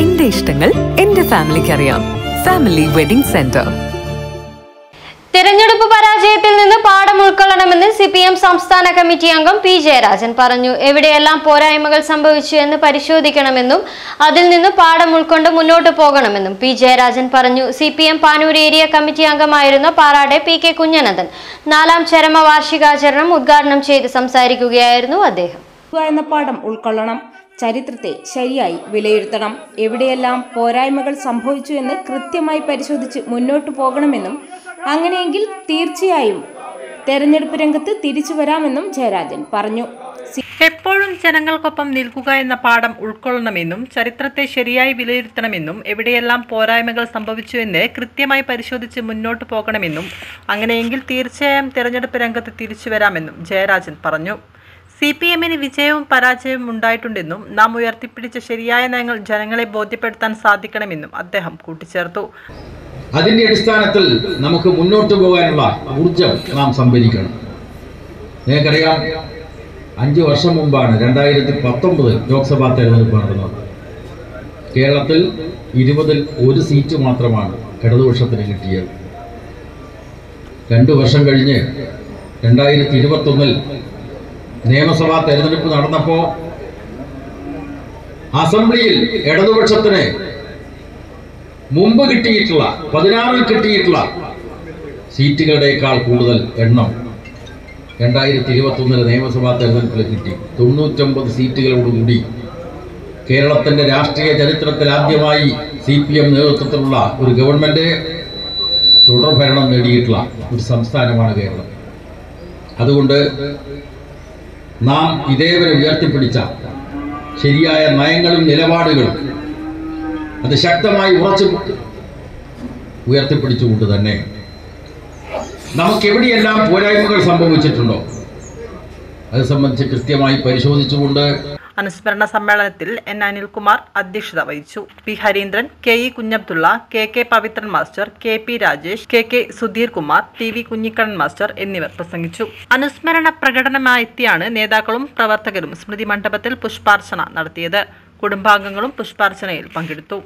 എന്റെ ഇഷ്ടങ്ങൾ എന്റെ ഫാമിലിക്ക് അറിയാം ഫാമിലി വെഡിംഗ് സെന്റർ തെരഞ്ഞെടുപ്പ് പരാജയത്തിൽ നിന്ന് പാഠം ഉൾക്കൊള്ളണമെന്ന് സി പി എം സംസ്ഥാന കമ്മിറ്റി അംഗം പി ജയരാജൻ പറഞ്ഞു. എവിടെയെല്ലാം പോരായ്മകൾ സംഭവിച്ചു എന്ന് പരിശോധിക്കണമെന്നും അതിൽ നിന്ന് പാഠം ഉൾക്കൊണ്ട് മുന്നോട്ട് പോകണമെന്നും പി ജയരാജൻ പറഞ്ഞു. C P M Panoor area committee അംഗമായിരുന്ന പാറാടെ പി കെ കുഞ്ഞനന്ദൻ നാലാം ചരമ വാർഷികാചരണം ഉദ്ഘാടനം ചെയ്ത് സംസാരിക്കുകയായിരുന്നു അദ്ദേഹം. എന്ന പാഠം ഉൾക്കൊള്ളണം. ചരിത്രത്തെ ശരിയായി വിലയിരുത്തണം. എവിടെയെല്ലാം പോരായ്മകൾ സംഭവിച്ചു എന്ന് കൃത്യമായി പരിശോധിച്ച് മുന്നോട്ടു പോകണമെന്നും അങ്ങനെയെങ്കിൽ തീർച്ചയായും തെരഞ്ഞെടുപ്പ് രംഗത്ത് തിരിച്ചു വരാമെന്നും ജയരാജൻ പറഞ്ഞു. എപ്പോഴും ജനങ്ങൾക്കൊപ്പം നിൽക്കുക എന്ന പാഠം ഉൾക്കൊള്ളണമെന്നും ചരിത്രത്തെ ശരിയായി വിലയിരുത്തണമെന്നും എവിടെയെല്ലാം പോരായ്മകൾ സംഭവിച്ചു എന്ന് കൃത്യമായി പരിശോധിച്ച് മുന്നോട്ട് പോകണമെന്നും അങ്ങനെയെങ്കിൽ തീർച്ചയായും തെരഞ്ഞെടുപ്പ് രംഗത്ത് തിരിച്ചു വരാമെന്നും ജയരാജൻ പറഞ്ഞു. സി പി എമ്മിന് വിജയവും പരാജയവും ഉണ്ടായിട്ടുണ്ടെന്നും നാം ഉയർത്തിപ്പിടിച്ച ശരിയായ നയങ്ങൾ ജനങ്ങളെ ബോധ്യപ്പെടുത്താൻ സാധിക്കണമെന്നും അദ്ദേഹം കൂട്ടിച്ചേർത്തു. അതിന്റെ അടിസ്ഥാനത്തിൽ നമുക്ക് മുന്നോട്ട് പോകാനുള്ള ഊർജം നാം സംഭരിക്കണം. നിങ്ങൾക്കറിയാം അഞ്ച് വർഷം മുമ്പാണ് രണ്ടായിരത്തി പത്തൊമ്പത് ലോക്സഭാ തെരഞ്ഞെടുപ്പ് നടന്നത്. കേരളത്തിൽ ഇരുപതിൽ ഒരു സീറ്റ് മാത്രമാണ് ഇടതുപക്ഷത്തിന് കിട്ടിയത്. രണ്ടു വർഷം കഴിഞ്ഞ് രണ്ടായിരത്തി ഇരുപത്തൊന്നിൽ നിയമസഭാ തെരഞ്ഞെടുപ്പ് നടന്നപ്പോൾ അസംബ്ലിയിൽ ഇടതുപക്ഷത്തിന് മുമ്പ് കിട്ടിയിട്ടുള്ള പതിനാറിൽ കിട്ടിയിട്ടുള്ള സീറ്റുകളുടേക്കാൾ കൂടുതൽ എണ്ണം രണ്ടായിരത്തി ഇരുപത്തി ഒന്നിലെ നിയമസഭാ തെരഞ്ഞെടുപ്പിൽ കിട്ടി. തൊണ്ണൂറ്റൊമ്പത് സീറ്റുകളോടുകൂടി കേരളത്തിന്റെ രാഷ്ട്രീയ ചരിത്രത്തിൽ ആദ്യമായി സി പി എം നേതൃത്വത്തിലുള്ള ഒരു ഗവൺമെന്റ് തുടർഭരണം നേടിയിട്ടുള്ള ഒരു സംസ്ഥാനമാണ് കേരളം. അതുകൊണ്ട് നാം ഇതേവരെ ഉയർത്തിപ്പിടിച്ച ശരിയായ നയങ്ങളും നിലപാടുകളും അത് ശക്തമായി ഉറച്ചു ഉയർത്തിപ്പിടിച്ചുകൊണ്ട് തന്നെ നമുക്ക് എവിടെയെല്ലാം പോരായ്മകൾ സംഭവിച്ചിട്ടുണ്ടോ? അത് സംബന്ധിച്ച് കൃത്യമായി പരിശോധിച്ചുകൊണ്ട് അനുസ്മരണ സമ്മേളനത്തിൽ എൻ അനിൽകുമാർ അധ്യക്ഷത വഹിച്ചു. P Harindran K E Kunhabdulla K K Pavithran master K P Rajesh K K Sudheer Kumar T V Kunhikannan master എന്നിവർ പ്രസംഗിച്ചു. അനുസ്മരണ പ്രകടനമായെത്തിയാണ് നേതാക്കളും പ്രവർത്തകരും സ്മൃതി മണ്ഡപത്തിൽ പുഷ്പാർച്ചന നടത്തിയത്. കുടുംബാംഗങ്ങളും പുഷ്പാർച്ചനയിൽ പങ്കെടുത്തു.